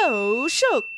So shook.